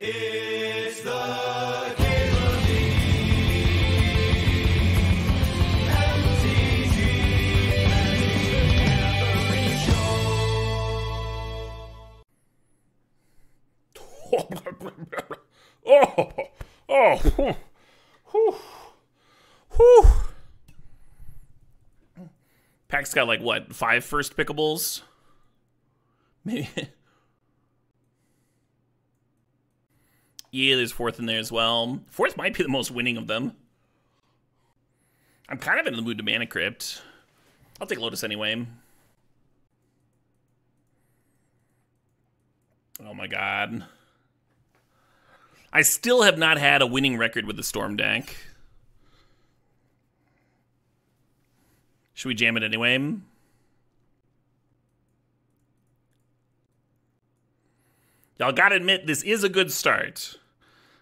It's the Caleb MTG oh, oh, whew, whew, whew. Pack's got like what five first pickables? Maybe. Yeah, there's fourth in there as well. Fourth might be the most winning of them. I'm kind of in the mood to mana crypt. I'll take Lotus anyway. Oh my god. I still have not had a winning record with the Storm deck. Should we jam it anyway? Y'all gotta admit, this is a good start.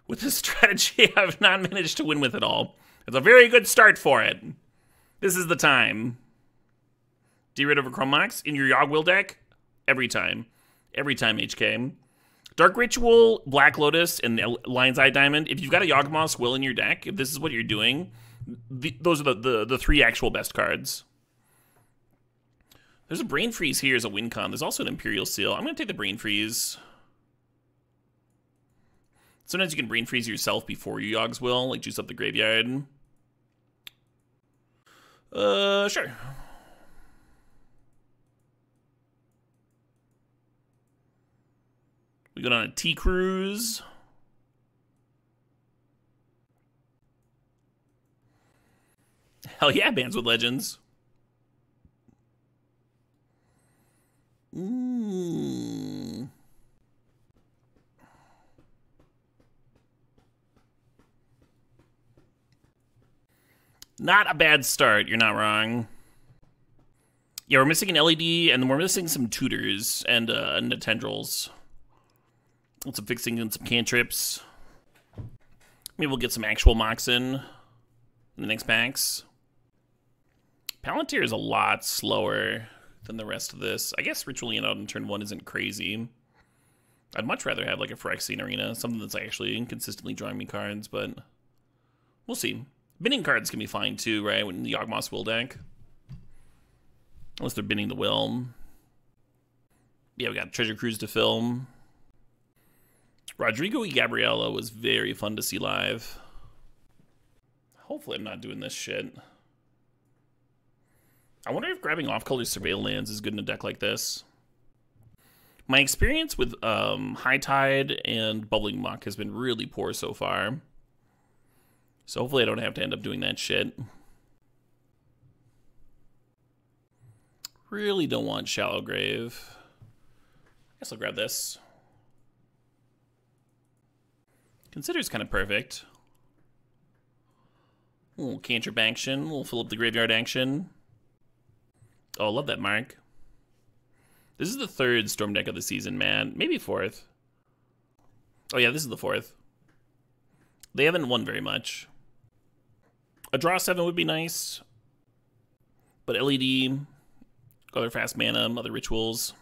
With this strategy, I've not managed to win with it all. It's a very good start for it. This is the time. D rid over Chrome Mox in your Yawg Will deck? Every time. Every time, HK. Dark Ritual, Black Lotus, and the Lion's Eye Diamond. If you've got a Yawgmoth's Will in your deck, if this is what you're doing, the, those are the, the, the three actual best cards. There's a Brain Freeze here as a win con. There's also an Imperial Seal. I'm going to take the Brain Freeze. Sometimes you can Brain Freeze yourself before you Yawg's Will, like juice up the graveyard. Uh, sure. We go on T Cruise. Hell yeah, bands with legends. Mm. Not a bad start, you're not wrong. Yeah, we're missing an LED, and we're missing some tutors and, uh, and the tendrils. And Some fixing and some cantrips. Maybe we'll get some actual Moxen in in the next packs. Palantir is a lot slower than the rest of this. I guess Ritually out in turn one isn't crazy. I'd much rather have like a Phyrexian Arena, something that's actually consistently drawing me cards, but we'll see. Binning cards can be fine too, right? When the Yawgmoth's Will deck. Unless they're binning the will. Yeah, we got Treasure Cruise to film. Rodrigo y Gabriela was very fun to see live. Hopefully I'm not doing this shit. I wonder if grabbing off-color Surveil lands is good in a deck like this. My experience with um, High Tide and Bubbling Muck has been really poor so far. So hopefully I don't have to end up doing that shit. Really don't want Shallow Grave. I guess I'll grab this. Consider's kind of perfect. A little cantrip action. We'll fill up the graveyard action. Oh, love that mark. This is the third Storm deck of the season, man. Maybe fourth. Oh yeah, this is the fourth. They haven't won very much. A draw seven would be nice. But LED, other fast mana, other rituals.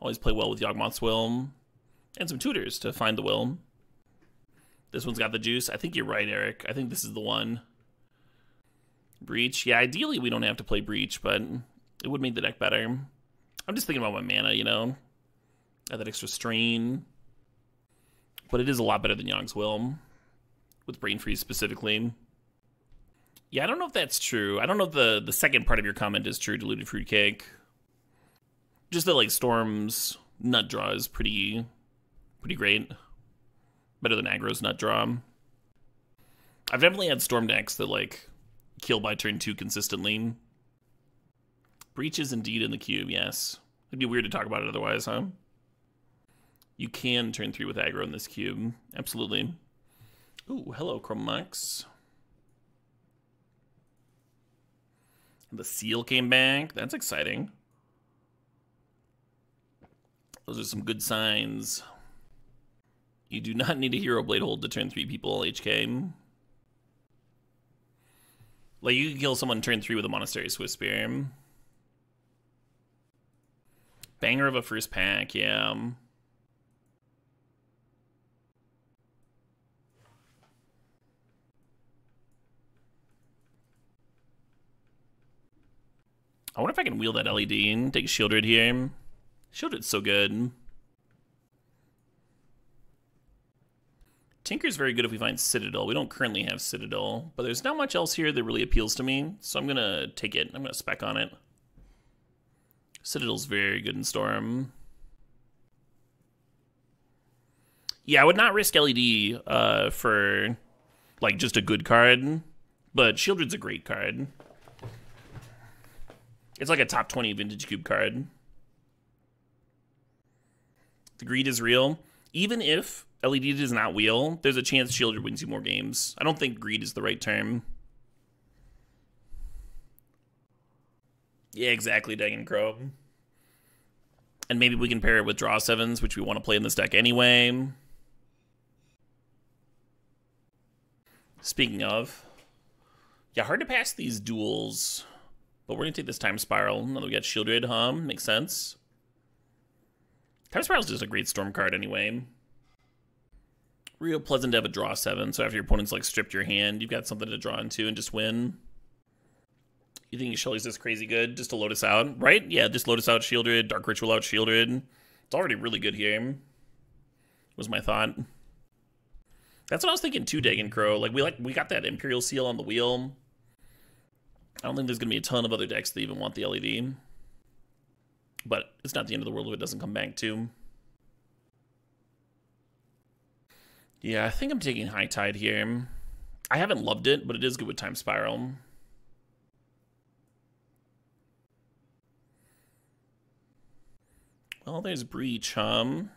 Always play well with Yawgmoth's Will. And some tutors to find the will. This one's got the juice. I think you're right, Eric. I think this is the one. Breach. Yeah, ideally we don't have to play Breach, but it would make the deck better. I'm just thinking about my mana, you know? Add that extra strain. But it is a lot better than Yawg's Will. With Brain Freeze specifically. Yeah, I don't know if that's true. I don't know if the, the second part of your comment is true, Diluted Fruitcake. Just that, like, Storm's nut draw is pretty, pretty great. Better than aggro's nut draw. I've definitely had Storm decks that, like, kill by turn two consistently. Breach is indeed in the cube, yes. It'd be weird to talk about it otherwise, huh? You can turn three with aggro in this cube. Absolutely. Ooh, hello, Chrome Mox. And the seal came back. That's exciting. Those are some good signs. You do not need a hero blade hold to turn three people, HK. Like, you can kill someone turn three with a Monastery Swiftspear. Banger of a first pack, yeah. I wonder if I can wheel that LED and take Sheoldred here. Sheoldred's so good. Tinker's very good if we find Citadel. We don't currently have Citadel, but there's not much else here that really appeals to me, so I'm gonna take it. I'm gonna spec on it. Citadel's very good in Storm. Yeah, I would not risk LED uh, for like just a good card, but Sheoldred's a great card. It's like a top 20 vintage cube card. The greed is real. Even if LED does not wheel, there's a chance Sheoldred wins you more games. I don't think greed is the right term. Yeah, exactly, Dagon Crow. And maybe we can pair it with draw sevens, which we want to play in this deck anyway. Speaking of, yeah, hard to pass these duels, but we're gonna take this time spiral. Now that we got Sheoldred, hum, makes sense. Time Spiral's just a great storm card anyway. Real pleasant to have a draw seven, so after your opponent's like stripped your hand, you've got something to draw into and just win. You think Shelly's this crazy good just to Lotus out, right? Yeah, just Lotus out Sheoldred, Dark Ritual out Sheoldred. It's already really good here. Was my thought. That's what I was thinking too, Dagon Crow. Like we like we got that Imperial Seal on the wheel. I don't think there's gonna be a ton of other decks that even want the LED. But it's not the end of the world if it doesn't come back too. Yeah, I think I'm taking High Tide here. I haven't loved it, but it is good with Time Spiral. Well, there's Breach, um.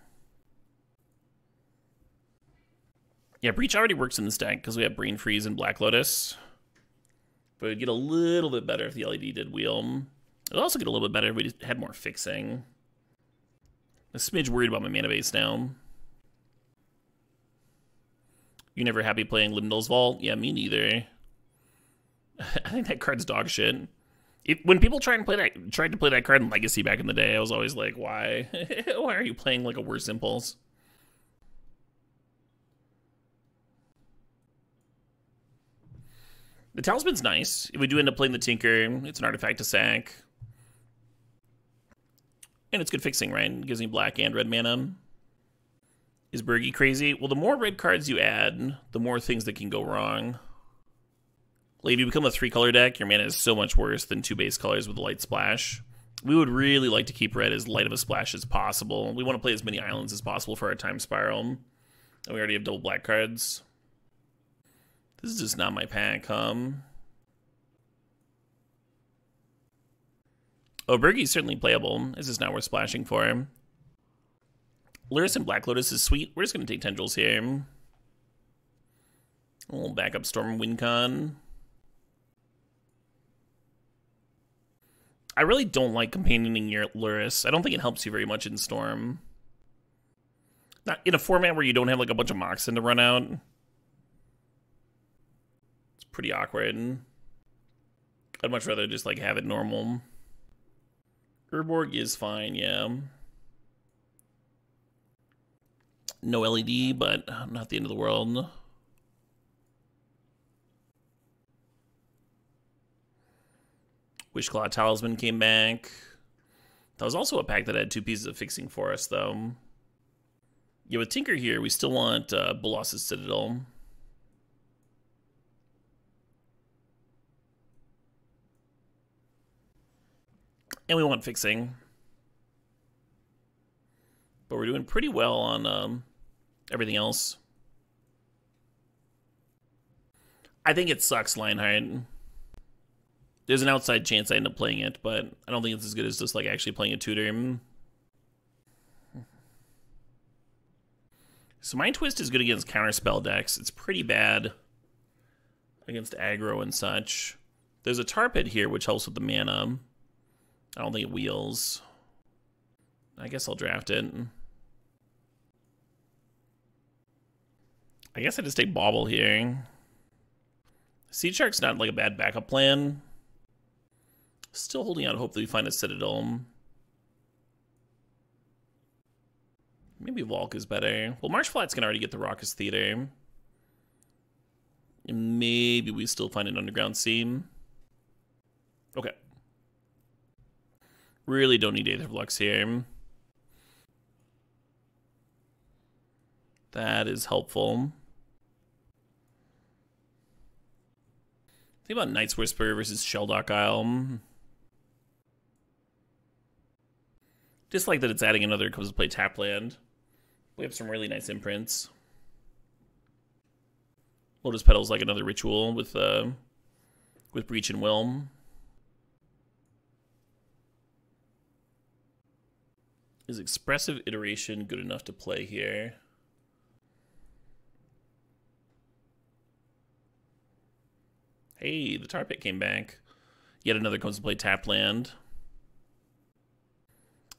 Yeah, Breach already works in this deck because we have Brain Freeze and Black Lotus. But it'd get a little bit better if the LED did wheel. It'd also get a little bit better if we had more fixing. I'm A smidge worried about my mana base now. You never happy playing Lim-Dûl's Vault? Yeah, me neither. I think that card's dog shit. If, when people try and play that, tried to play that card in Legacy back in the day, I was always like, why? why are you playing like a worse impulse? The Talisman's nice. If we do end up playing the Tinker, it's an artifact to sack. And it's good fixing, right? It gives me black and red mana. Is Birgi crazy? Well, the more red cards you add, the more things that can go wrong. Like, if you become a three-color deck, your mana is so much worse than two base colors with a light splash. We would really like to keep red as light of a splash as possible. We want to play as many islands as possible for our time spiral. And we already have double black cards. This is just not my pack, um. Oh, Birgi's certainly playable. This is not worth splashing for him. Lurrus and Black Lotus is sweet. We're just going to take Tendrils here. Backup Storm Wincon. I really don't like companioning your Lurrus. I don't think it helps you very much in Storm. Not in a format where you don't have like a bunch of Moxen to run out pretty awkward. I'd much rather just like have it normal. Urborg is fine, yeah. No LED, but not the end of the world. Wishclaw Talisman came back. That was also a pack that had two pieces of fixing for us, though. Yeah, with Tinker here, we still want uh, Bolas's Citadel. And we want fixing. But we're doing pretty well on um, everything else. I think it sucks, Lionheart. There's an outside chance I end up playing it, but I don't think it's as good as just like actually playing a tutor. So Mind Twist is good against counterspell decks. It's pretty bad against aggro and such. There's a tar pit here, which helps with the mana. I don't think it wheels. I guess I'll draft it. I guess I just take Bauble here. Seedshark's not like a bad backup plan. Still holding out hope that we find a Citadel. Maybe Volk is better. Well, Marsh Flats can already get the Raucous Theater. maybe we still find an Underground Seam. Okay. Really don't need Aetherflux here. That is helpful. Think about Night's Whisper versus Shelldock Isle. Just like that it's adding another comes to play tap land. We have some really nice imprints. Lotus Petal's like another ritual with uh, with Breach and Will. Is expressive iteration good enough to play here? Hey, the tar pit came back. Yet another comes to play tap land.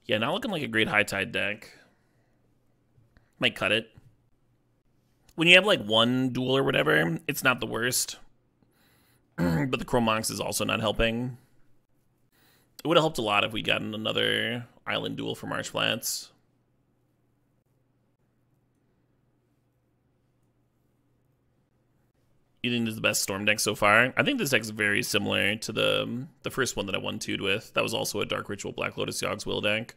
Yeah, not looking like a great high tide deck. Might cut it. When you have like one duel or whatever, it's not the worst. but the Chrome Mox is also not helping. It would have helped a lot if we gotten another island duel for Marsh Flats. This is the best Storm deck so far? I think this deck is very similar to the um, the first one that I won tutored with. That was also a Dark Ritual Black Lotus Yawg's Will deck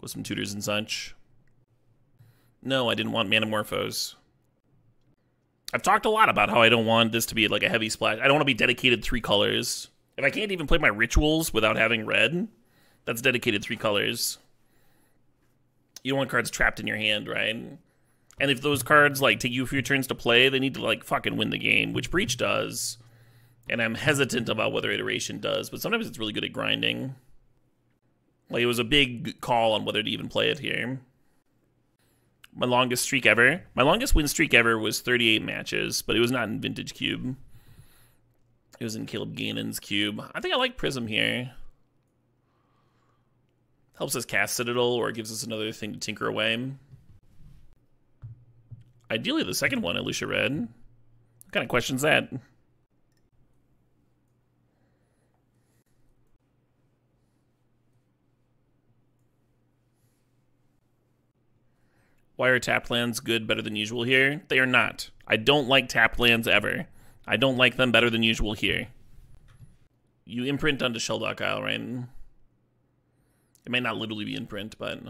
with some tutors and such. No, I didn't want Manamorphose. I've talked a lot about how I don't want this to be like a heavy splash. I don't want to be dedicated three colors. If I can't even play my rituals without having red, that's dedicated three colors. You don't want cards trapped in your hand, right? And if those cards like take you a few turns to play, they need to like fucking win the game, which Breach does. And I'm hesitant about whether Iteration does, but sometimes it's really good at grinding. Like it was a big call on whether to even play it here. My longest streak ever. My longest win streak ever was 38 matches, but it was not in Vintage Cube. It was in Caleb Gannon's cube. I think I like Prism here. Helps us cast Citadel or gives us another thing to tinker away. Ideally, the second one, Alicia Red. What kind of question's that? Why are tap lands good better than usual here? They are not. I don't like tap lands ever. I don't like them better than usual here. You imprint onto Shelldock Isle, right? It may not literally be in print, but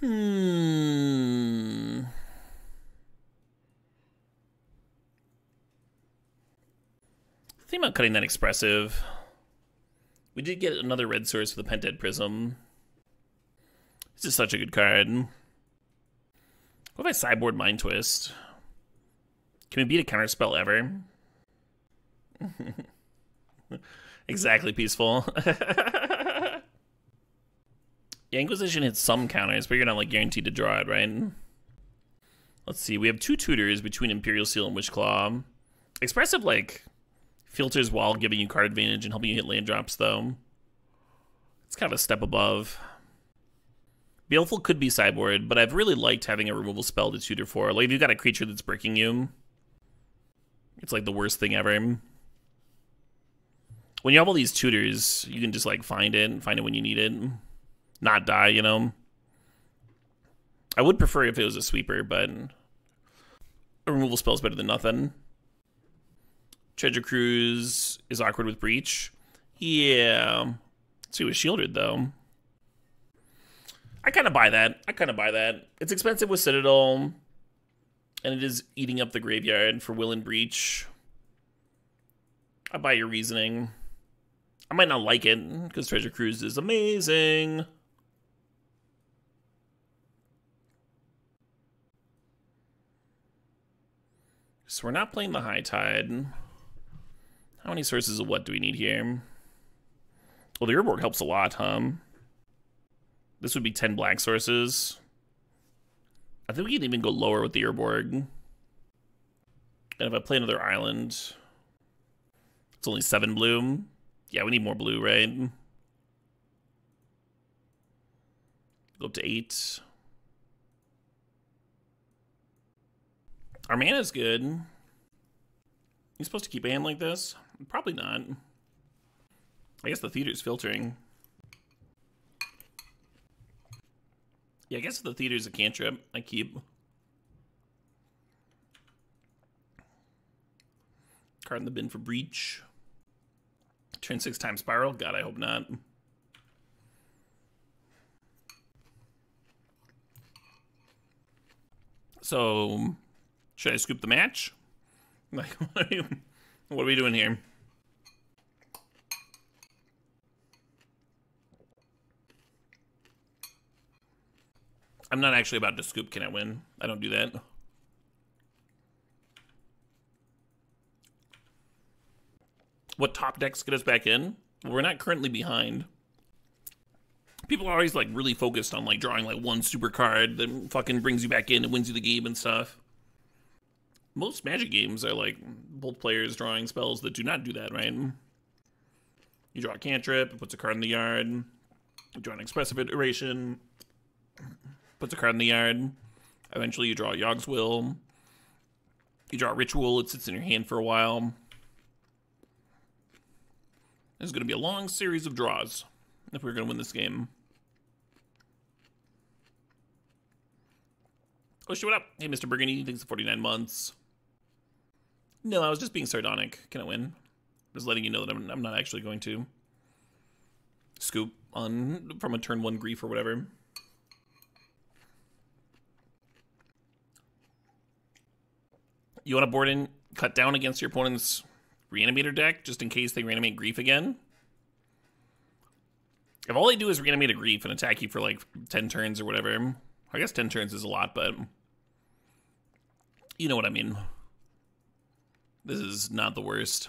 Hmm. Think about cutting that expressive. We did get another red source for the Pentad Prism. This is such a good card. What if I sideboard Mind Twist? Can we beat a counterspell ever? exactly peaceful. Yeah, Inquisition hits some counters, but you're not like guaranteed to draw it, right? Let's see. We have two tutors between Imperial Seal and Wishclaw. Expressive like filters while giving you card advantage and helping you hit land drops, though. It's kind of a step above. Baleful could be sideboard, but I've really liked having a removal spell to tutor for. Like if you've got a creature that's breaking you, it's like the worst thing ever. When you have all these tutors, you can just like find it and find it when you need it not die, you know? I would prefer if it was a sweeper, but a removal spell is better than nothing. Treasure Cruise is awkward with Breach. Yeah. She was shielded, though. I kind of buy that. I kind of buy that. It's expensive with Citadel, and it is eating up the graveyard for Will and Breach. I buy your reasoning. I might not like it, because Treasure Cruise is amazing. So we're not playing the high tide. How many sources of what do we need here? Well, the Urborg helps a lot, huh? This would be 10 black sources. I think we can even go lower with the Urborg. And if I play another island, it's only 7 blue. Yeah, we need more blue, right? Go up to 8. Our mana's good. You supposed to keep a hand like this? Probably not. I guess the theater's filtering. Yeah, I guess the theater's a cantrip. I keep. Card in the bin for breach. Turn six times spiral. God, I hope not. So, should I scoop the match? Like, what are, what are we doing here? I'm not actually about to scoop. Can I win? I don't do that. What top decks get us back in? We're not currently behind. People are always like really focused on like drawing like one super card that fucking brings you back in and wins you the game and stuff. Most Magic games are like both players drawing spells that do not do that, right? You draw a cantrip, it puts a card in the yard. You draw an expressive iteration, puts a card in the yard. Eventually, you draw Yawg's Will. You draw a Ritual, it sits in your hand for a while. There's going to be a long series of draws if we're going to win this game. Oh, shit, what up? Hey, Mr. Burgundy, thanks for 49 months. No, I was just being sardonic. Can I win? Just letting you know that I'm, I'm not actually going to scoop on from a turn one grief or whatever. You want to board in, cut down against your opponent's reanimator deck just in case they reanimate grief again? If all they do is reanimate a grief and attack you for like 10 turns or whatever, I guess 10 turns is a lot, but you know what I mean. This is not the worst.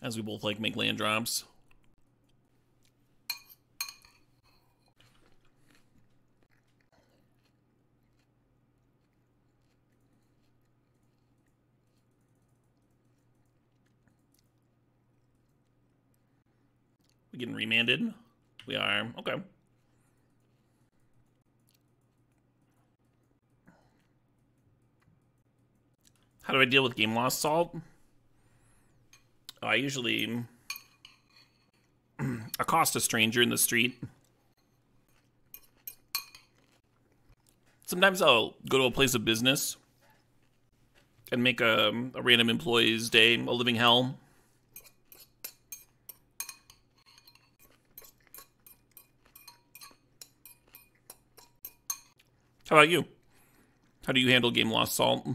As we both like make land drops. Getting remanded? We are. Okay. How do I deal with game loss salt? I usually accost a stranger in the street. Sometimes I'll go to a place of business and make a, a random employee's day a living hell. How about you? How do you handle game loss salt?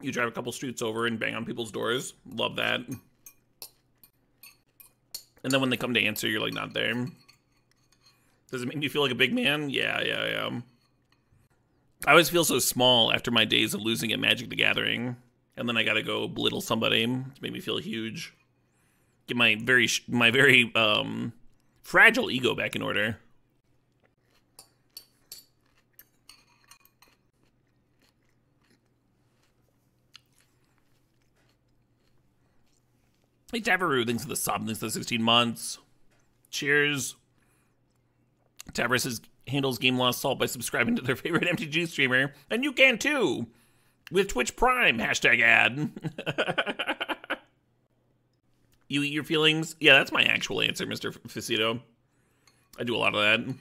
You drive a couple streets over and bang on people's doors. Love that. And then when they come to answer, you're like not there. Does it make you feel like a big man? Yeah, yeah, yeah. I always feel so small after my days of losing at Magic the Gathering. And then I gotta go belittle somebody to make me feel huge. Get my very, my very, um, fragile ego back in order. Hey, Tavaru, thanks for the sub, thanks for the 16 months. Cheers. Tavaru says handles game loss salt by subscribing to their favorite MTG streamer, and you can too with Twitch Prime hashtag ad. you eat your feelings? Yeah, that's my actual answer, Mr. Facito. I do a lot of that.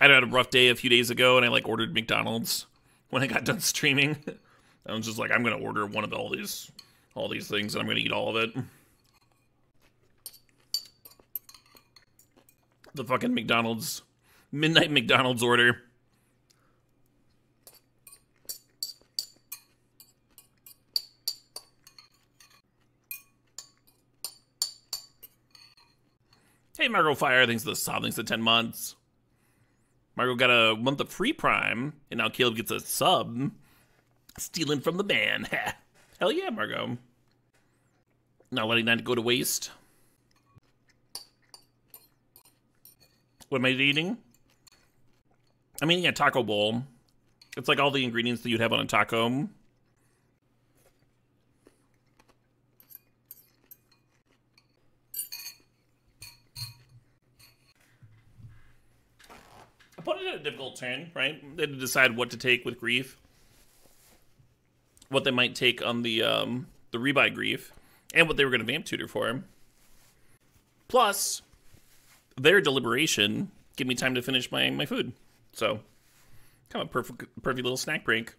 I had a rough day a few days ago, and I like ordered McDonald's when I got done streaming. I was just like, I'm gonna order one of all these all these things and I'm gonna eat all of it. The fucking McDonald's midnight McDonald's order. Hey, Margot Fire, thanks to the sub, thanks to 10 months. Margot got a month of free prime, and now Caleb gets a sub. Stealing from the man. Hell yeah, Margot. Not letting that go to waste. What am I eating? I'm eating a taco bowl. It's like all the ingredients that you'd have on a taco. I put it at a difficult turn, right? They had to decide what to take with grief. What they might take on the um, the rebuy grief and what they were going to vamp tutor for him. Plus, their deliberation gave me time to finish my, my food. So, kind of a perfect, perfect little snack break.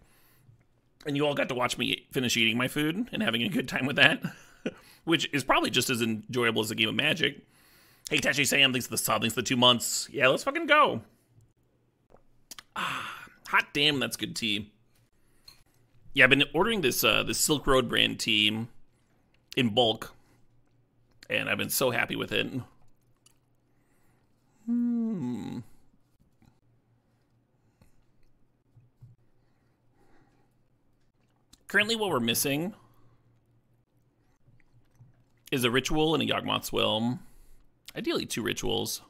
And you all got to watch me finish eating my food and having a good time with that, which is probably just as enjoyable as a game of Magic. Hey, Tachi Sam, thanks for the sub, thanks for the two months. Yeah, let's fucking go. Ah, hot damn, that's good tea. Yeah, I've been ordering this uh, this Silk Road brand tea in bulk, and I've been so happy with it. Hmm. Currently, what we're missing is a ritual and a Yawgmoth's Will. Ideally, two rituals.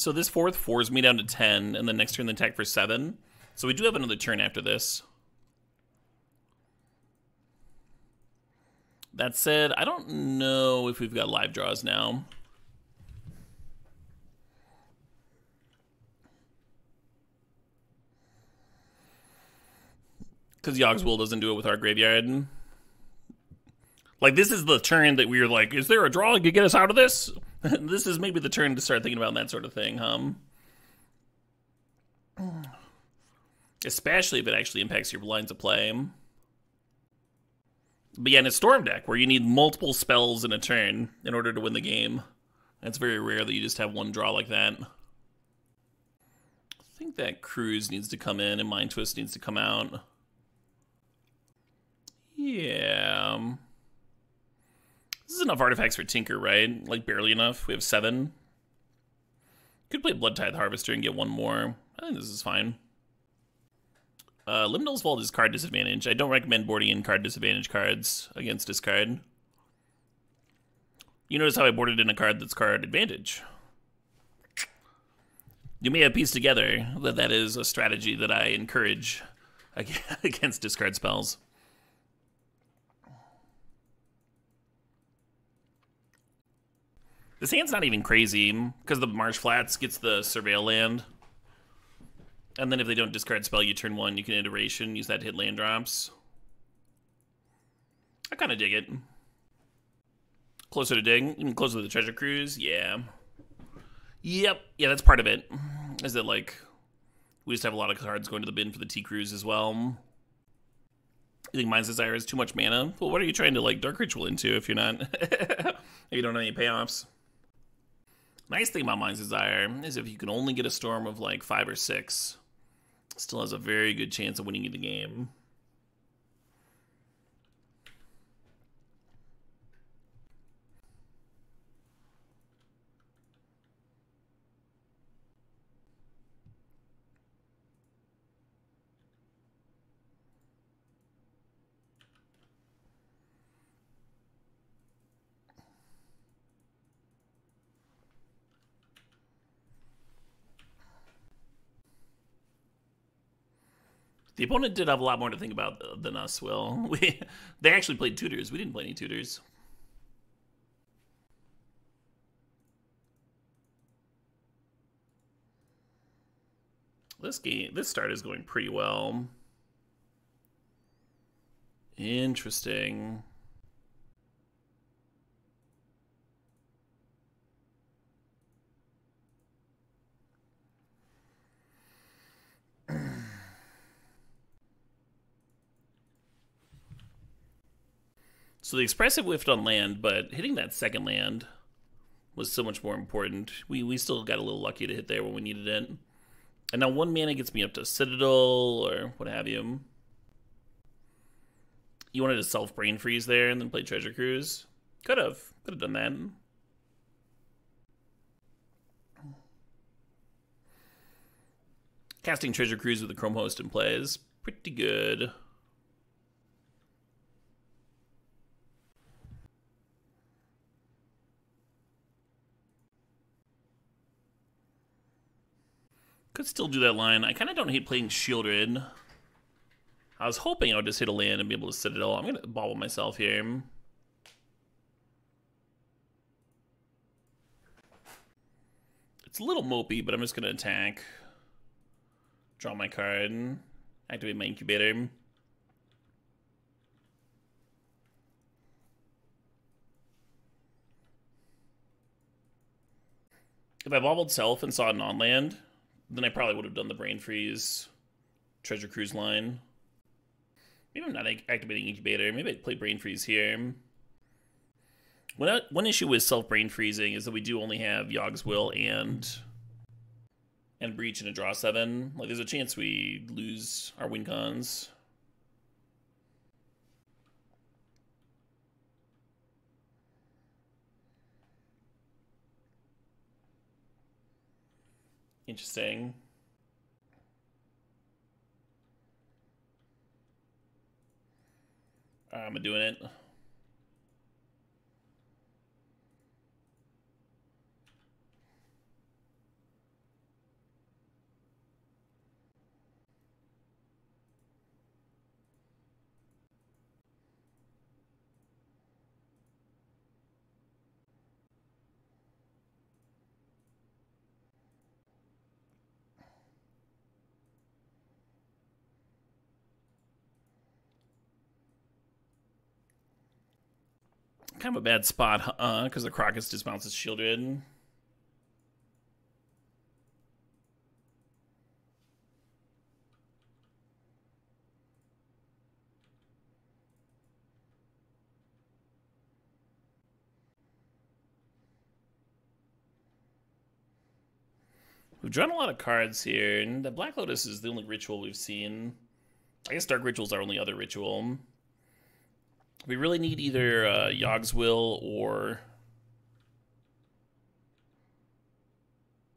So this fourth fours me down to 10, and the next turn the attack for 7. So we do have another turn after this. That said, I don't know if we've got live draws now. Because Yawg's Will doesn't do it with our graveyard. Like, this is the turn that we are like, is there a draw to get us out of this? this is maybe the turn to start thinking about that sort of thing, huh? Especially if it actually impacts your lines of play. But yeah, in a Storm deck, where you need multiple spells in a turn in order to win the game, it's very rare that you just have one draw like that. I think that Cruise needs to come in and Mind Twist needs to come out. Yeah. Um, This is enough artifacts for Tinker, right? Like, barely enough. We have seven. Could play Blood Tithe Harvester and get one more. I think this is fine. Uh, Lim-Dûl's Vault is card disadvantage. I don't recommend boarding in card disadvantage cards against discard. You notice how I boarded in a card that's card advantage. You may have pieced together that that is a strategy that I encourage against discard spells. This hand's not even crazy, because the Marsh Flats gets the Surveil land. And then if they don't discard spell you turn one, you can iteration, use that to hit land drops. I kind of dig it. Closer to dig, even closer to the treasure cruise, yeah. Yep, yeah, that's part of it. Is that like, we just have a lot of cards going to the bin for the T Cruise as well. You think Mind's Desire is too much mana? Well, what are you trying to like Dark Ritual into if you're not, if you don't have any payoffs? Nice thing about Mind's Desire is if you can only get a storm of like five or six, still has a very good chance of winning you the game. The opponent did have a lot more to think about uh, than us, Will. We, they actually played tutors. We didn't play any tutors. This game, this start is going pretty well. Interesting. So the expressive whiffed on land, but hitting that second land was so much more important. We we still got a little lucky to hit there when we needed it. And now one mana gets me up to Citadel or what have you. You wanted to self brain freeze there and then play Treasure Cruise? Could have. Could have done that. Casting Treasure Cruise with the Chrome Host in play is pretty good. Could still do that line. I kind of don't hate playing Sheoldred. I was hoping I would just hit a land and be able to sit it all. I'm going to bobble myself here. It's a little mopey, but I'm just going to attack. Draw my card. Activate my incubator. If I bobbled self and saw it on land, then I probably would have done the brain freeze, treasure cruise line. Maybe I'm not activating incubator. Maybe I play brain freeze here. One, one issue with self brain freezing is that we do only have Yawg's Will and and breach and a draw seven. Like there's a chance we lose our win cons. Interesting. I'm doing it. Kind of a bad spot, uh, because the Crocus dismounts his shielded. We've drawn a lot of cards here, and the Black Lotus is the only ritual we've seen. I guess Dark Ritual's our only other ritual. We really need either uh, Yawg's Will or.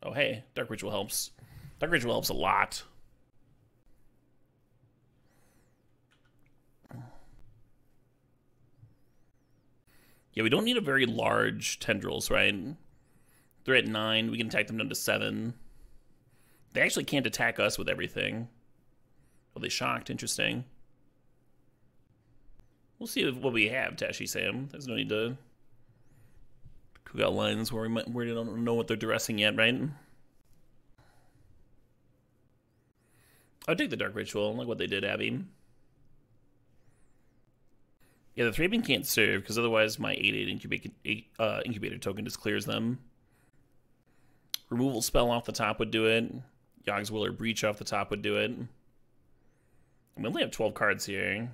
Oh, hey, Dark Ritual helps. Dark Ritual helps a lot. Yeah, we don't need a very large tendrils, right? They're at nine. We can attack them down to seven. They actually can't attack us with everything. Oh, they shocked. Interesting. We'll see what we have, Tashi Sam. There's no need to cook out lines where we might where don't know what they're dressing yet, right? I'll take the Dark Ritual, like what they did, Abby. Yeah, the three beam can't serve because otherwise my 8-8 incubator, uh, incubator token just clears them. Removal spell off the top would do it. Yawg's Will or Breach off the top would do it. We only have 12 cards here.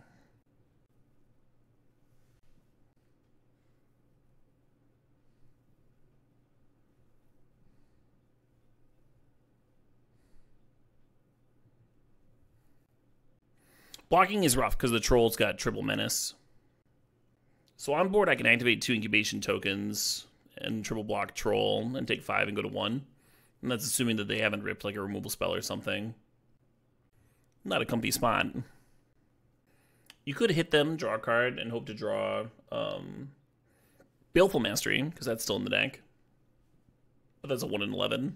Blocking is rough because the troll's got triple menace. So on board, I can activate two incubation tokens and triple block troll and take five and go to one. And that's assuming that they haven't ripped like a removal spell or something. Not a comfy spot. You could hit them, draw a card, and hope to draw um, Baleful Mastery, because that's still in the deck. But that's a 1 in 11.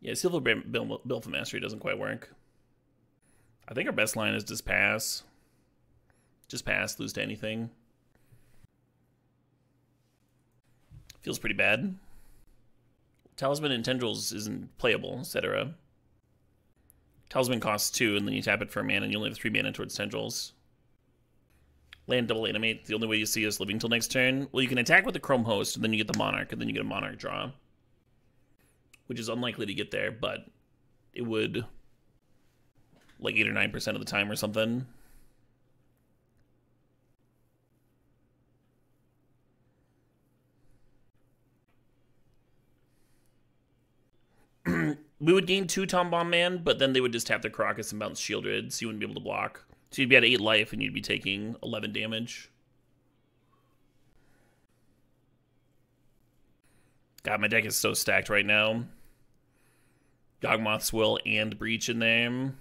Yeah, Silver Baleful Mastery doesn't quite work. I think our best line is just pass. Just pass, lose to anything. Feels pretty bad. Talisman and Tendrils isn't playable, etc. Talisman costs two, and then you tap it for a mana, and you only have three mana towards Tendrils. Land double animate. The only way you see us living till next turn. Well, you can attack with the Chrome Host, and then you get the Monarch, and then you get a Monarch draw. Which is unlikely to get there, but it would like 8 or 9% of the time or something. we would gain two Tom Bomb Man, but then they would just tap their Crocus and bounce Sheoldred, so you wouldn't be able to block. So you'd be at 8 life and you'd be taking 11 damage. God, my deck is so stacked right now. Yawgmoth's Will and Breach in there.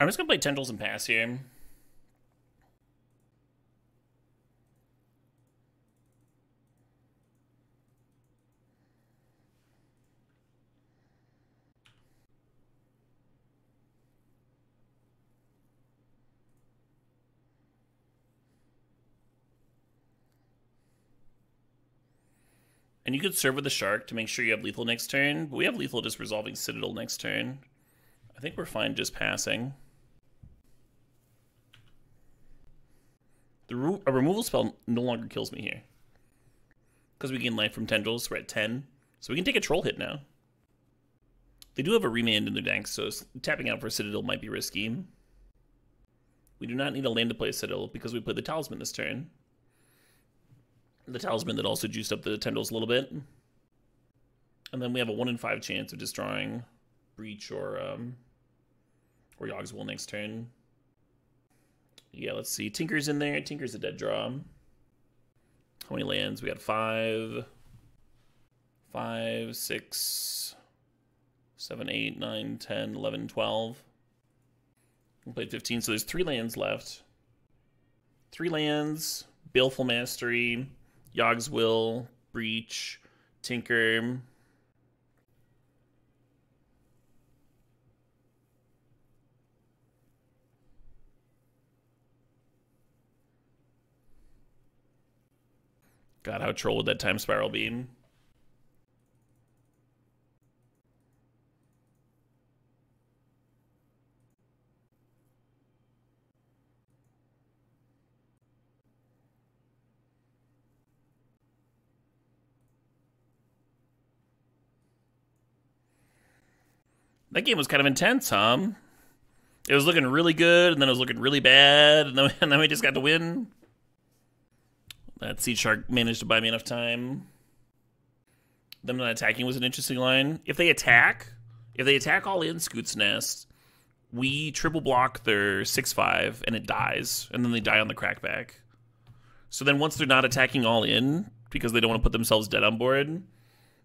I'm just gonna play Tendrils and pass here. And you could serve with the shark to make sure you have lethal next turn, but we have lethal just resolving Citadel next turn. I think we're fine just passing. The re a removal spell no longer kills me here. Because we gain life from tendrils, we're at 10. So we can take a troll hit now. They do have a remand in their deck, so tapping out for Citadel might be risky. We do not need a land to play Citadel because we played the Talisman this turn the talisman that also juiced up the tendrils a little bit. And then we have a one in five chance of destroying Breach or um or Yawg's Will next turn. Yeah, let's see. Tinker's in there. Tinker's a dead draw. How many lands? We got five, five, six, seven, eight, nine, ten, eleven, twelve. We played 15, so there's three lands left. Three lands, Baleful Mastery, Yawg's Will, Breach, Tinker. God, how troll would that time spiral be? That game was kind of intense, huh? It was looking really good, and then it was looking really bad, and then, and then we just got to win. That Seedshark managed to buy me enough time. Them not attacking was an interesting line. If they attack, if they attack all in Scoot's Nest, we triple block their 6-5, and it dies, and then they die on the crackback. So then once they're not attacking all in, because they don't want to put themselves dead on board,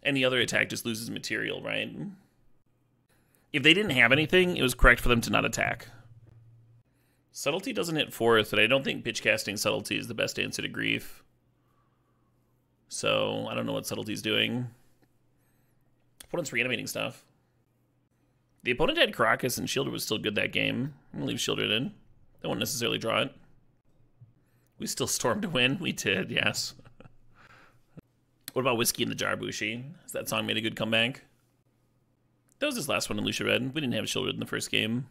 any other attack just loses material, right? if they didn't have anything, it was correct for them to not attack. Subtlety doesn't hit fourth, and I don't think pitch casting subtlety is the best answer to grief. So I don't know what subtlety's doing. Opponent's reanimating stuff. The opponent had Karakas and Sheoldred was still good that game. I'm gonna leave Sheoldred in. They won't necessarily draw it. We still stormed to win. We did, yes. what about Whiskey in the Jar, Bushi? Has that song made a good comeback? That was his last one in Lucia Red. We didn't have Sheoldred in the first game.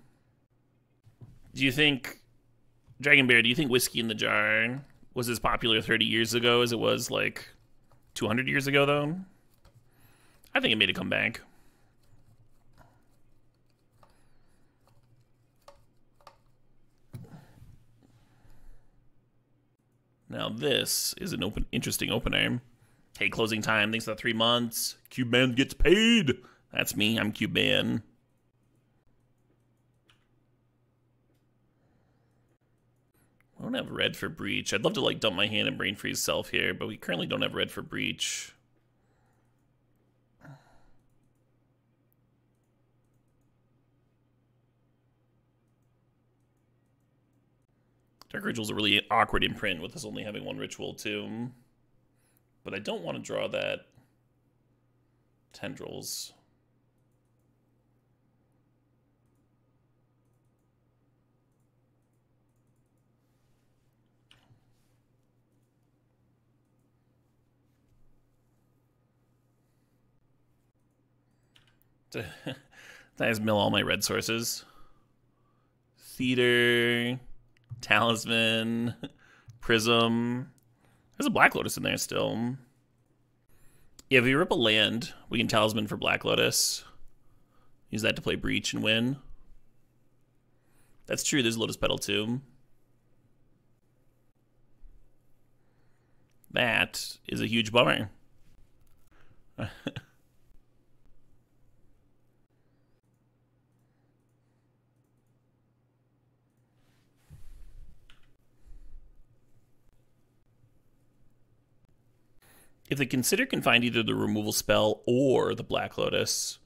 Do you think, Dragon Bear, do you think Whiskey in the Jar was as popular 30 years ago as it was like 200 years ago, though? I think it made a comeback. Now this is an open, interesting opener. Hey, closing time. Thanks for the three months. Cube Man gets paid. That's me. I'm Cuban. I don't have red for breach. I'd love to like dump my hand and brain freeze self here, but we currently don't have red for breach. Dark Ritual's a really awkward imprint with us only having one ritual too. But I don't want to draw that tendrils. to, to mill all my red sources. Theater, Talisman, Prism. There's a Black Lotus in there still. Yeah, if we rip a land, we can Talisman for Black Lotus. Use that to play Breach and win. That's true, there's a Lotus Petal too. That is a huge bummer. If the consider can find either the removal spell or the Black Lotus,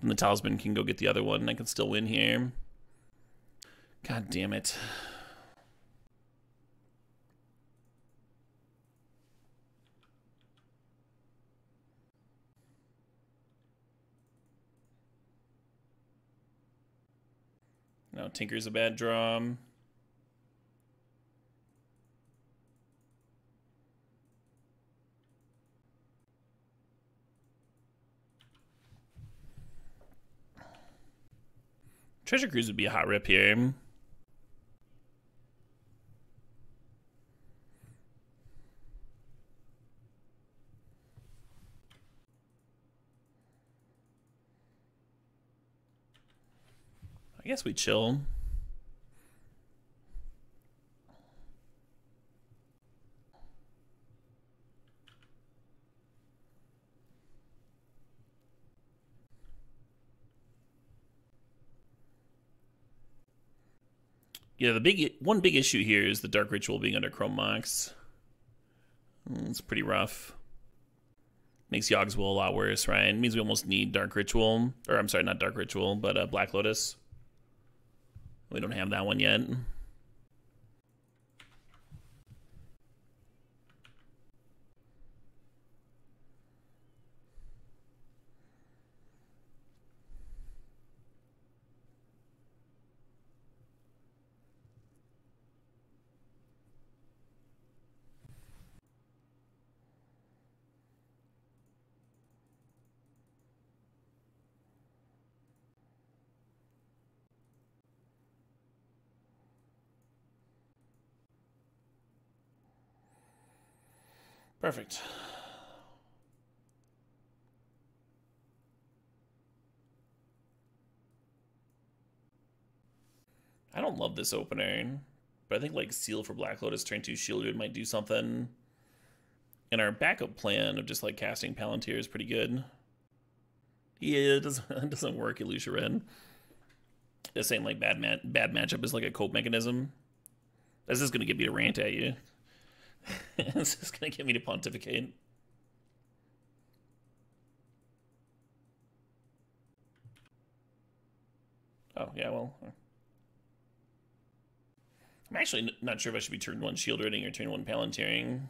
then the talisman can go get the other one and I can still win here. God damn it. No, Tinker's a bad draw. Treasure Cruise would be a hot rip here. I guess we chill. Yeah, the big one big issue here is the Dark Ritual being under Chrome Mox. Mm, it's pretty rough. Makes Yawg's Will a lot worse, right? It means we almost need Dark Ritual. Or, I'm sorry, not Dark Ritual, but uh, Black Lotus. We don't have that one yet. Perfect. I don't love this opening, but I think like Seal for Black Lotus turn 2 Sheoldred might do something. And our backup plan of just like casting Palantir is pretty good. Yeah, it doesn't, it doesn't work, Red. This ain't like bad mat bad matchup is like a cope mechanism. This is gonna get me to rant at you. this is gonna get me to pontificate. Oh, yeah, well. I'm actually not sure if I should be turn 1 Sheoldreding or turn 1 Palantiring.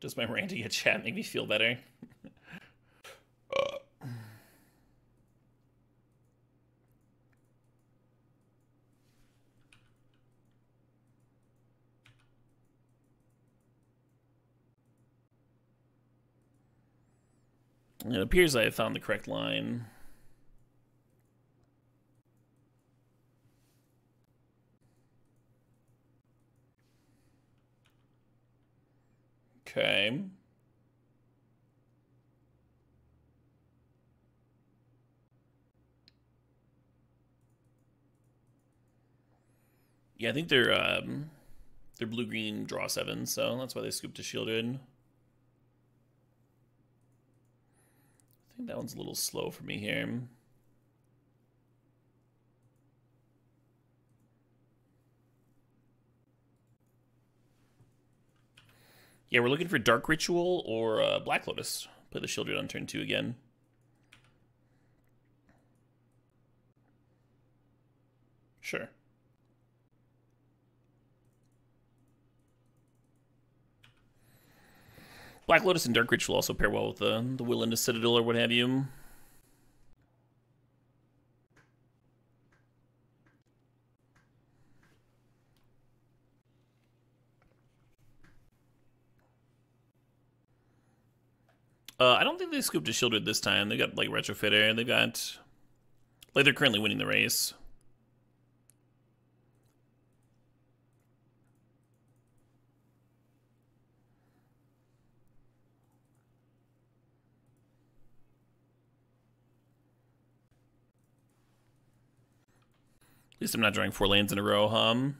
Does my ranting at chat make me feel better? It appears I have found the correct line. Okay. Yeah, I think they're um, they're blue green draw seven, so that's why they scooped a Sheoldred. I think that one's a little slow for me here. Yeah, we're looking for Dark Ritual or uh, Black Lotus. Play the Sheoldred on turn two again. Sure. Black Lotus and Dark Reach will also pair well with the, Will in the Wilderness Citadel or what have you. Uh, I don't think they scooped a Sheoldred this time. They got like Retrofitter. They got like they're currently winning the race. Least I'm not drawing four lanes in a row, hum.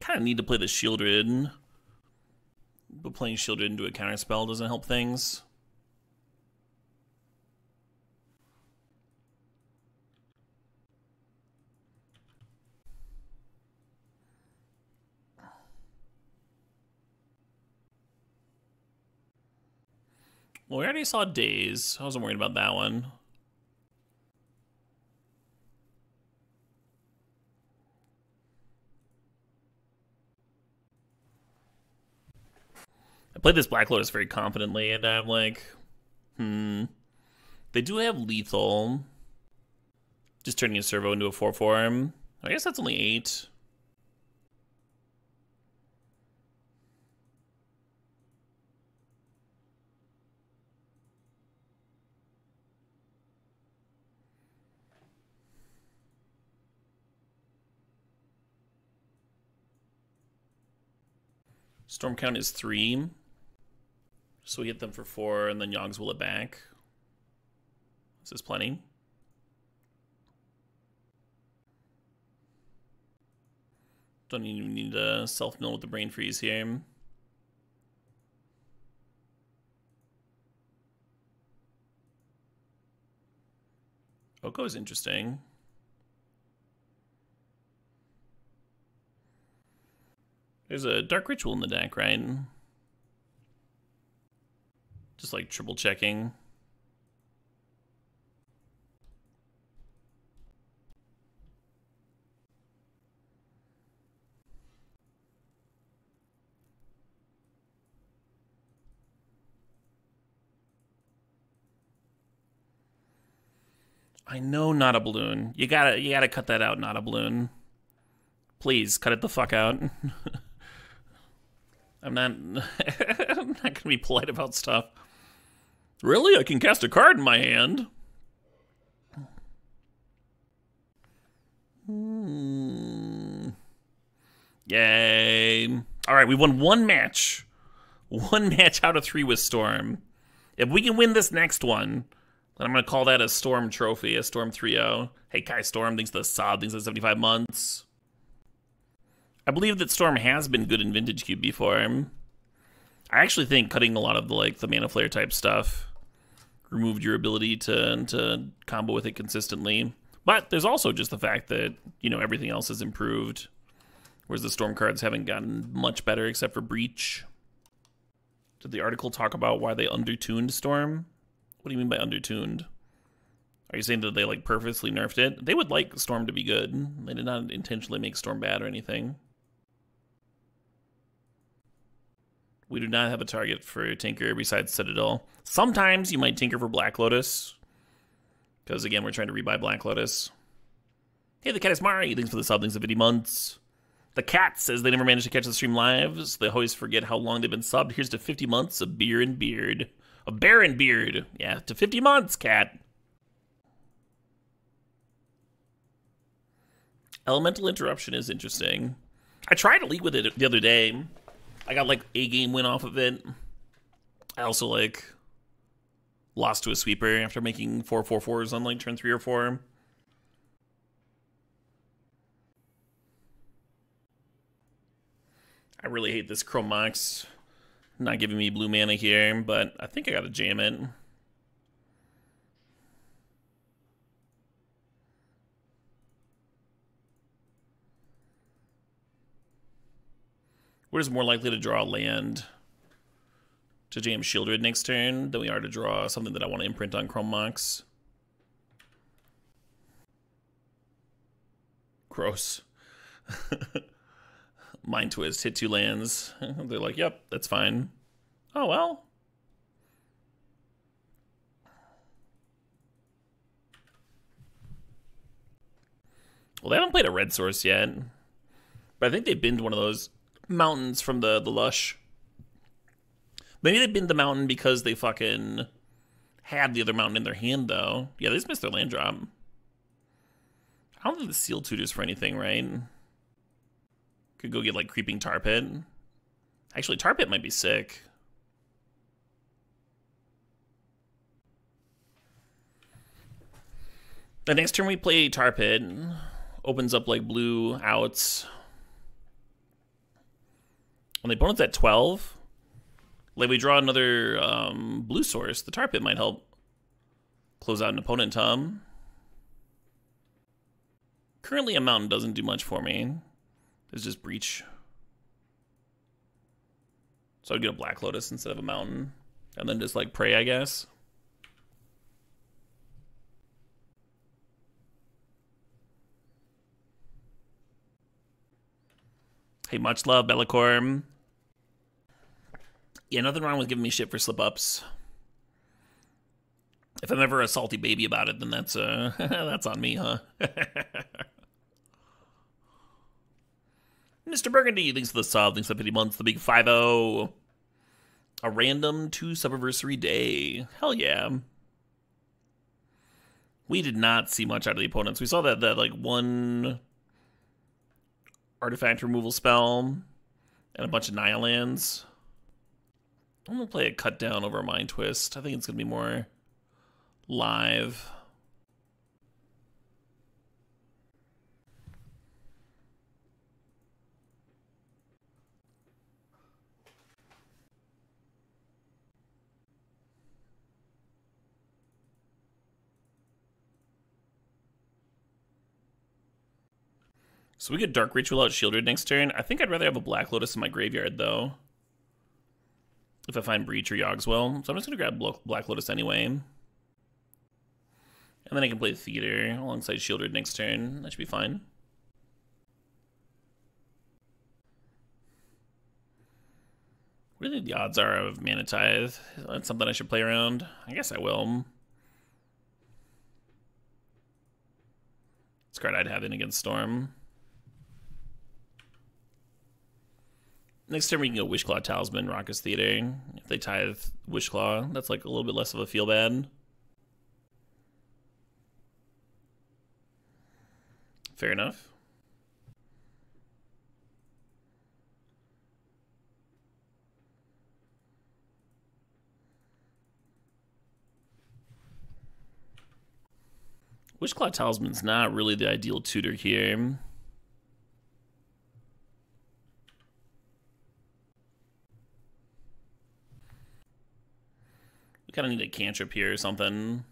Kind of need to play the Sheoldred, but playing Sheoldred into a counterspell doesn't help things. Well, we already saw Days. I wasn't worried about that one. I played this Black Lotus very confidently, and I'm like, hmm. They do have lethal. Just turning a servo into a 4 4. I guess that's only 8. Storm count is 3. So we hit them for 4, and then Yawg's Will it back. This is plenty. Don't even need to self-mill with the brain freeze here. Oko is interesting. There's a Dark Ritual in the deck, right? Just like triple checking. I know not a balloon. You gotta you gotta cut that out, not a balloon. Please cut it the fuck out. I'm not I'm not gonna be polite about stuff. Really? I can cast a card in my hand. Hmm. Yay. All right, we won one match. One match out of three with Storm. If we can win this next one, then I'm to call that a Storm trophy, a Storm 3-0. Hey, Kai Storm thinks the Sob thinks the 75 months. I believe that Storm has been good in Vintage Cube before. I'm, I actually think cutting a lot of the like the Mana Flare type stuff removed your ability to to combo with it consistently. But there's also just the fact that, you know, everything else has improved. Whereas the Storm cards haven't gotten much better except for Breach. Did the article talk about why they undertuned Storm? What do you mean by undertuned? Are you saying that they like purposely nerfed it? They would like Storm to be good. They did not intentionally make Storm bad or anything. We do not have a target for Tinker besides Citadel. Sometimes you might Tinker for Black Lotus. Because again, we're trying to rebuy Black Lotus. Hey, the cat is Mari. Thanks for the sub. Thanks for 50 months. The cat says they never managed to catch the stream lives. They always forget how long they've been subbed. Here's to 50 months of beer and beard. A barren beard. Yeah, to 50 months, cat. Elemental Interruption is interesting. I tried to league with it the other day. I got like a game win off of it. I also like lost to a sweeper after making four four fours on like turn three or four. I really hate this Chrome Mox not giving me blue mana here, but I think I gotta jam it. We're just more likely to draw land to jam Sheoldred next turn than we are to draw something that I want to imprint on Chrome Mox. Gross. Mind Twist, hit two lands. They're like, yep, that's fine. Oh, well. Well, they haven't played a red source yet. But I think they binned one of those mountains from the, the Lush. Maybe they binned the mountain because they fucking had the other mountain in their hand, though. Yeah, they just missed their land drop. I don't think the seal tutors for anything, right? Could go get like creeping tar pit. Actually, tar pit might be sick. The next turn we play tar pit opens up like blue outs. When the opponent's at 12, like we draw another um, blue source, the tar pit might help close out an opponent Tom. Currently a mountain doesn't do much for me. It's just breach. So I'd get a Black Lotus instead of a mountain. And then just like pray, I guess. Hey, much love, Bellacorm. Yeah, nothing wrong with giving me shit for slip ups. If I'm ever a salty baby about it, then that's uh that's on me, huh? Mr. Burgundy, thanks for the sub, thanks for the 50 months, the big 5 0. A random two subiversary day. Hell yeah. We did not see much out of the opponents. We saw that that like one artifact removal spell and a bunch of Nihilans. I'm gonna play a cut down over a mind twist. I think it's gonna be more live. So we get Dark Ritual out Sheoldred next turn. I think I'd rather have a Black Lotus in my graveyard, though. If I find Breach or Yawg's Will. So I'm just going to grab Black Lotus anyway. And then I can play Theater alongside Sheoldred next turn. That should be fine. What do the odds are of Mana Tithe? That's something I should play around. I guess I will. This card I'd have in against Storm. Next time we can go Wishclaw Talisman, Raucous Theater. If they tithe Wishclaw, that's like a little bit less of a feel bad. Fair enough. Wishclaw Talisman's not really the ideal tutor here. Kind of need a cantrip here or something.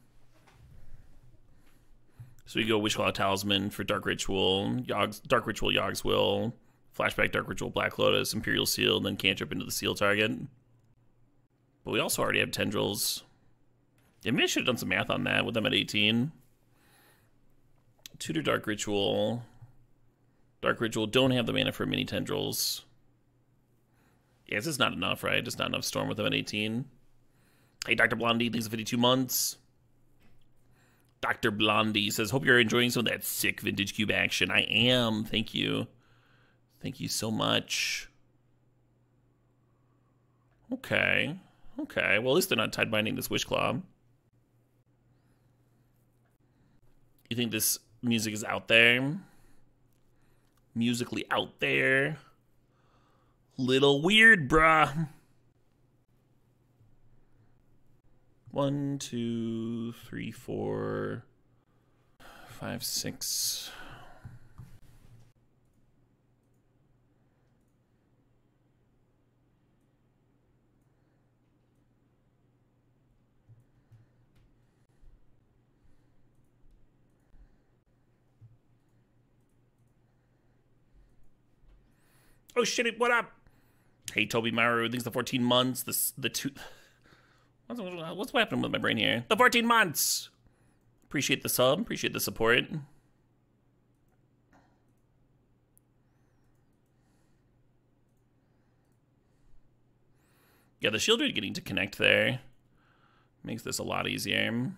So we go Wishclaw Talisman for Dark Ritual, Yawg's, Dark Ritual Yawg's Will, Flashback Dark Ritual Black Lotus, Imperial Seal, then cantrip into the seal target. But we also already have Tendrils. Yeah, maybe I should have done some math on that with them at 18. Tutor Dark Ritual. Dark Ritual don't have the mana for mini Tendrils. Yeah, this is not enough, right? Just not enough Storm with them at 18. Hey, Dr. Blondie, thanks for 52 months. Dr. Blondie says, Hope you're enjoying some of that sick vintage cube action. I am. Thank you. Thank you so much. Okay. Okay. Well, at least they're not tied binding this Wishclaw. You think this music is out there? Musically out there? Little weird, bruh. One, two, three, four, five, six. Oh shit! What up? Hey, Toby Maru. Thanks the 14 months. The the two. What's, what's happening with my brain here? The 14 months! Appreciate the sub, appreciate the support. Yeah, the Sheoldred getting to connect there makes this a lot easier.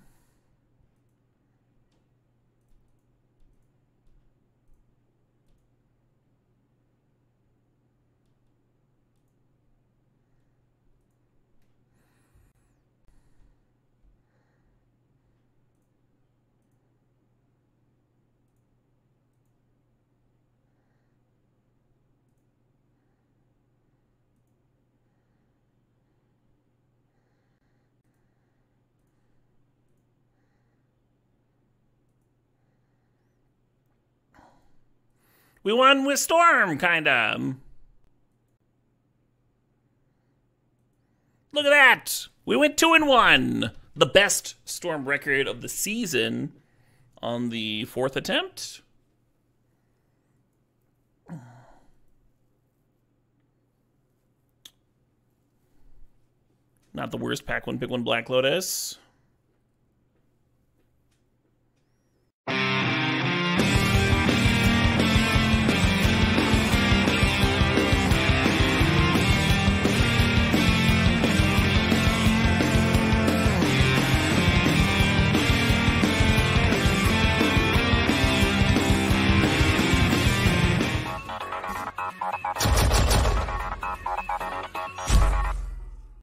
We won with Storm, kinda. Look at that. We went two and one. The best Storm record of the season on the fourth attempt. Not the worst pack one, pick one Black Lotus.